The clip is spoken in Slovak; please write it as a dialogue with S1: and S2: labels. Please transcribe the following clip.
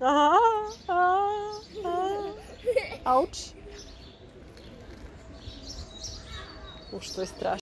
S1: Aha, aha, aha. Auč. Už to je strašné.